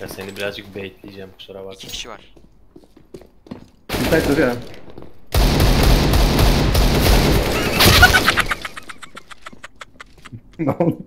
Ya seni birazcık baitleyeceğim kusura bakma. İki kişi var. Müsait duruyor. Ne oldu?